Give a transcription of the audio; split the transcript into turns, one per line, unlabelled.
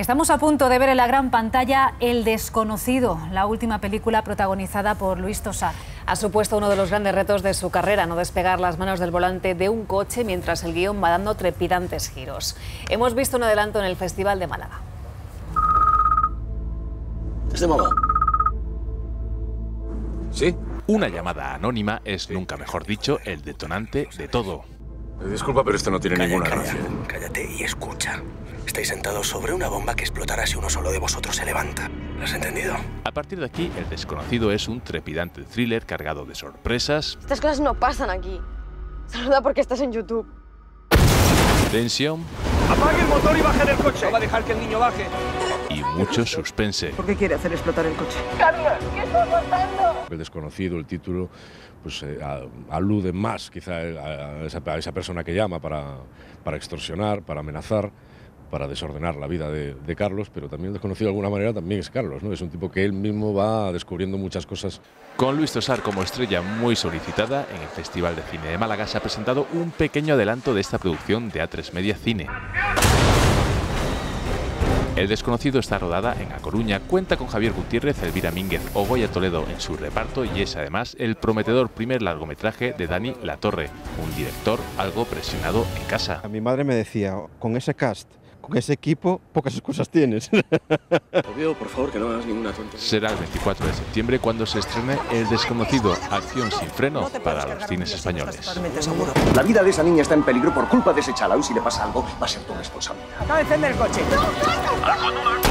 Estamos a punto de ver en la gran pantalla El desconocido, la última película protagonizada por Luis Tosar.
Ha supuesto uno de los grandes retos de su carrera, no despegar las manos del volante de un coche mientras el guion va dando trepidantes giros. Hemos visto un adelanto en el Festival de Málaga.
¿Es de Málaga?
¿Sí? Una llamada anónima es, nunca mejor dicho, el detonante de todo.
Disculpa, pero esto no tiene ninguna
calla,
gracia.
Cállate y escucha. Estáis sentados sobre una bomba que explotará si uno solo de vosotros se levanta. ¿Lo has entendido?
A partir de aquí, El desconocido es un trepidante thriller cargado de sorpresas,
Estas cosas no pasan aquí. Saluda porque estás en YouTube.
tensión
Apague el motor y baje del coche. No va a dejar que el niño baje.
y mucho suspense.
¿Por qué quiere hacer explotar el coche?
El desconocido, el título, pues eh, a- alude más quizá a, a esa, a esa persona que llama para, para extorsionar, para amenazar, para desordenar la vida de, de Carlos, pero también el desconocido de alguna manera también es Carlos, ¿no? Es un tipo que él mismo va descubriendo muchas cosas.
Con Luis Tosar como estrella muy solicitada, en el Festival de Cine de Málaga se ha presentado un pequeño adelanto de esta producción de A3 Media Cine. El desconocido está rodada en A Coruña, cuenta con Javier Gutiérrez, Elvira Mínguez o Goya Toledo en su reparto y es además el prometedor primer largometraje de Dani Latorre, un director algo presionado en casa.
A mi madre me decía, con ese cast, con ese equipo, pocas excusas tienes.
Obvio, por favor, que no hagas ninguna tontería.
Será el 24 de septiembre cuando se estrene El desconocido, acción sin freno para los cines españoles.
La vida de esa niña está en peligro por culpa de ese chalao y si le pasa algo va a ser tu responsabilidad.
Acaba de encender el coche.
Tuyo.